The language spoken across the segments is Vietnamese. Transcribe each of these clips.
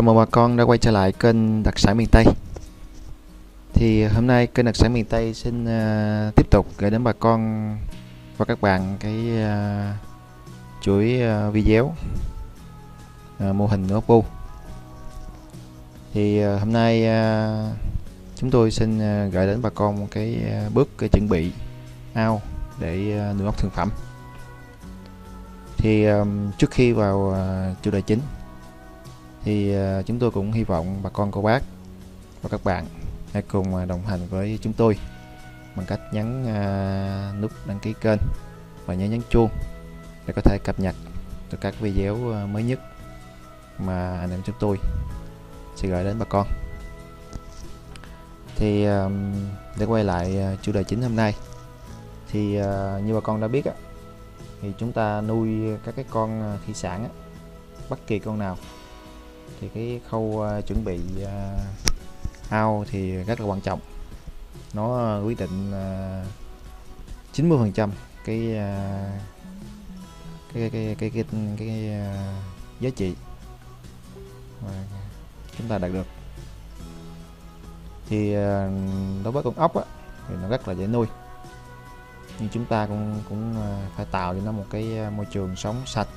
Chào mừng bà con đã quay trở lại kênh đặc sản miền Tây. Thì hôm nay kênh đặc sản miền Tây xin uh, tiếp tục gửi đến bà con và các bạn cái uh, chuỗi uh, video uh, mô hình nước bu Thì uh, hôm nay uh, chúng tôi xin uh, gửi đến bà con một cái uh, bước cái chuẩn bị ao để uh, nuôi ốc thương phẩm. Thì um, trước khi vào uh, chủ đề chính thì à, chúng tôi cũng hy vọng bà con, cô bác và các bạn hãy cùng à, đồng hành với chúng tôi bằng cách nhấn à, nút đăng ký kênh và nhớ nhấn chuông để có thể cập nhật được các video mới nhất mà anh em chúng tôi sẽ gửi đến bà con. Thì để quay lại chủ đề chính hôm nay, thì như bà con đã biết thì chúng ta nuôi các cái con thủy sản bất kỳ con nào thì cái khâu uh, chuẩn bị uh, ao thì rất là quan trọng. Nó uh, quyết định ờ, chín 90 phần trăm cái, cái cái cái cái cái, cái uh, giá trị mà chúng ta đạt được. Thì uh, đối với con ốc á, thì nó rất là dễ nuôi. Nhưng chúng ta cũng cũng phải tạo cho nó một cái môi trường sống sạch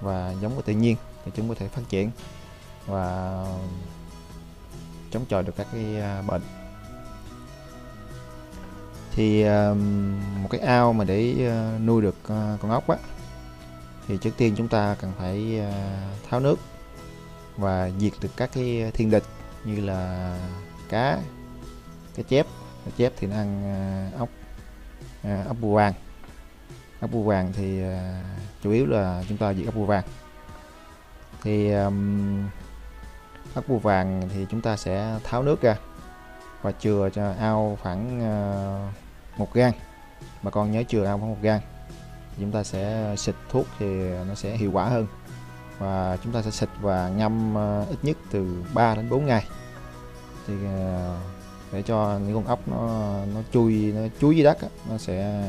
và giống với tự nhiên thì chúng có thể phát triển và chống chọi được các cái à, bệnh. Thì à, một cái ao mà để à, nuôi được con ốc á thì trước tiên chúng ta cần phải tháo nước và diệt được các cái thiên địch như là cá cái chép. Cái chép thì nó ăn ốc ốc bù vàng. Ốc bù vàng thì chủ yếu là chúng ta diệt ốc bù vàng. Thì um, ốc bươu vàng thì chúng ta sẽ tháo nước ra và chừa cho ao khoảng ờ, một gan bà con nhớ chừa ao khoảng một gan chúng ta sẽ xịt thuốc thì nó sẽ hiệu quả hơn. Và chúng ta sẽ xịt và ngâm ờ, ít nhất từ 3 đến 4 ngày. Thì ờ, để cho những con ốc nó nó chui nó chuối dưới đất á, nó sẽ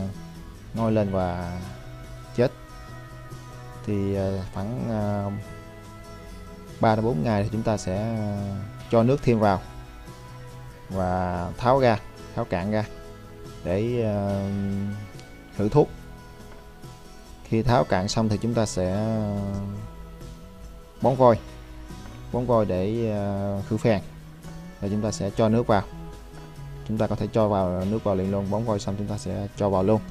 ngoi lên và chết. Thì khoảng 3 đến 4 ngày thì chúng ta sẽ ờ, cho nước thêm vào và tháo ra tháo cạn ra để uh, thử thuốc. Khi tháo cạn xong thì chúng ta sẽ ờ, bón vôi bón vôi để uh, khử phèn và chúng ta sẽ cho nước vào. Chúng ta có thể cho vào nước vào liền luôn bón vôi xong chúng ta sẽ cho vào luôn.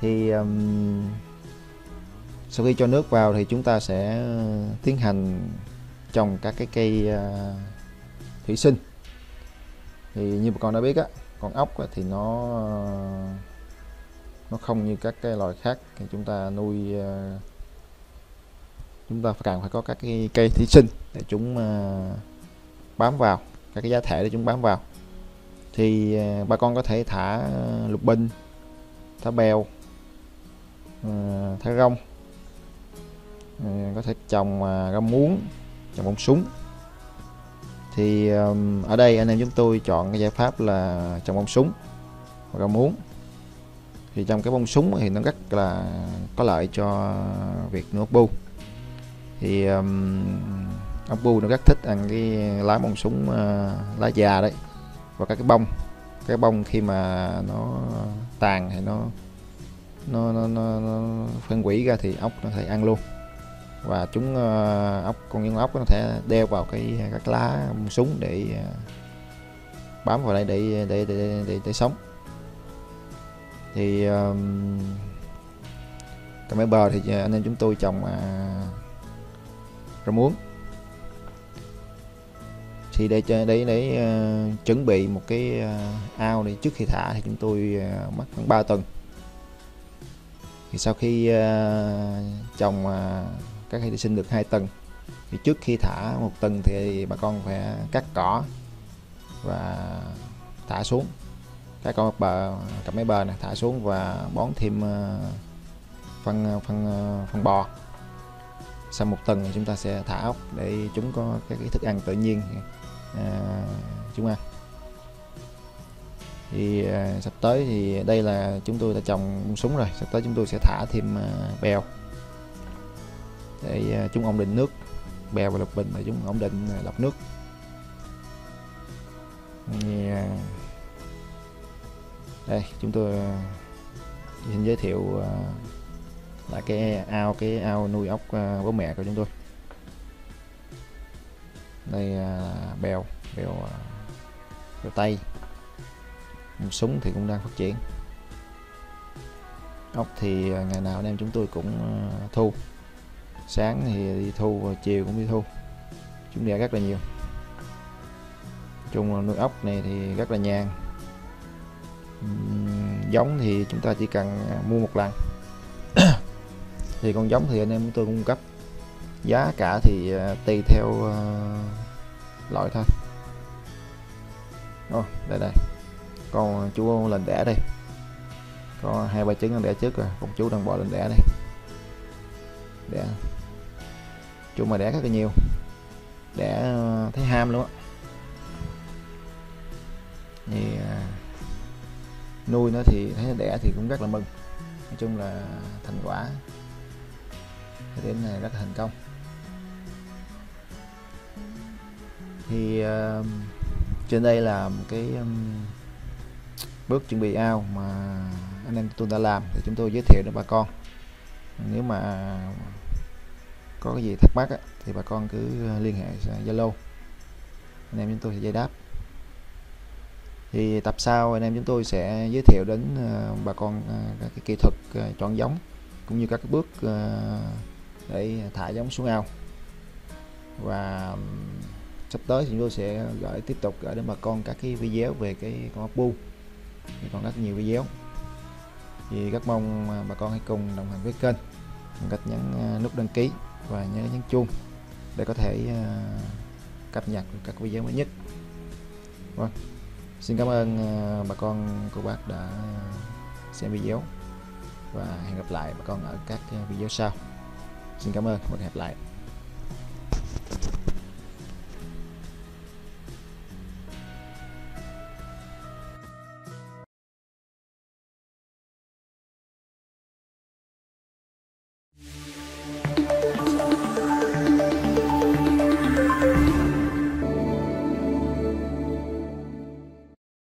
Thì um, sau khi cho nước vào thì chúng ta sẽ ờ, tiến hành trồng các cái cây ờ, thủy sinh. Thì như bà con đã biết á con ốc á, thì nó ờ, nó không như các cái loài khác. Thì chúng ta nuôi chúng ta càng phải có các cái cây thủy sinh để chúng bám vào các cái giá thể để chúng bám vào. Thì bà con có thể thả lục bình thả bèo thả rong Ờ, có thể trồng à, rau muống trồng bông súng. Thì ở đây anh em chúng tôi chọn cái giải pháp là trồng bông súng và rau muống. Thì trong cái bông súng thì nó rất là có lợi cho việc nuôi ốc bu. Thì um, ốc bu nó rất thích ăn cái lá bông súng uh, lá già đấy và các cái bông. Cái bông khi mà nó tàn thì nó nó nó, nó, nó phân hủy ra thì ốc nó thể ăn luôn và chúng uh, ốc con nhân ốc có thể đeo vào cái ờ, các lá súng để uh, bám vào đây để để để để, để, để sống. Thì um, còn mấy bờ thì anh em chúng tôi trồng uh, rau muống. Thì để để để uh, chuẩn bị một cái uh, ao để trước khi thả thì chúng tôi uh, mất khoảng 3 tuần. Thì sau khi uh, trồng uh, các cây sinh được hai tầng. Thì trước khi thả một tầng thì bà con phải cắt cỏ và thả xuống. Các con bờ cặp mấy bờ này thả xuống và bón thêm ờ, phân ờ, phân ờ, phân bò. Sau một tuần chúng ta sẽ thả ốc để chúng có các cái thức ăn tự nhiên à, chúng ăn. Thì à, sắp tới thì đây là chúng tôi đã trồng súng rồi. Sắp tới chúng tôi sẽ thả thêm à, bèo để chúng ổn định nước bèo và lập bình để chúng ổn định à, lọc nước. À, đây, chúng tôi à, xin giới thiệu là lại cái ao cái ao nuôi ốc bố mẹ của chúng tôi. Đây bèo bèo bèo tây. Một súng thì cũng đang phát triển. Ốc thì ngày nào anh em chúng tôi cũng thu sáng thì đi thu và chiều cũng đi thu. Chúng đẻ rất là nhiều. Nói chung là nuôi ốc này thì rất là nhàn. Giống thì chúng ta chỉ cần à, mua một lần. Thì con giống thì anh em chúng tôi cung cấp. Giá cả thì à, tùy theo à, loại thôi. Ồ, đây đây. Con chú lên đẻ đây. Có hai ba trứng đang đẻ trước rồi. Con chú đang bò lên đẻ đây. Đẻ chung mà đẻ rất là nhiều. Đẻ ờ, thấy ham luôn á. Thì ờ, nuôi nó thì thấy nó đẻ thì cũng rất là mừng. Nói chung là thành quả đến này rất là thành công. Thì ờ, trên đây là một cái um, bước chuẩn bị ao mà anh em tôi đã làm thì chúng tôi giới thiệu đến bà con. Nếu mà có cái gì thắc mắc á, thì bà con cứ ờ, liên hệ Zalo. Anh em chúng tôi sẽ giải đáp. Thì tập sau anh em chúng tôi sẽ giới thiệu đến ờ, bà con ờ, các cái kỹ thuật chọn giống cũng như các cái bước để thả giống xuống ao. Và sắp tới thì chúng tôi sẽ gửi tiếp tục gửi đến bà con các cái video về cái con ốc bu. Thì còn rất nhiều video. Thì rất mong bà con hãy cùng đồng hành với kênh bằng cách nhấn nút đăng ký và nhớ nhấn chuông để có thể ờ, cập nhật các video mới nhất. Vâng xin cảm ơn ờ, bà con cô bác đã ờ, xem video và hẹn gặp lại bà con ở các video sau. Xin cảm ơn và hẹn gặp lại.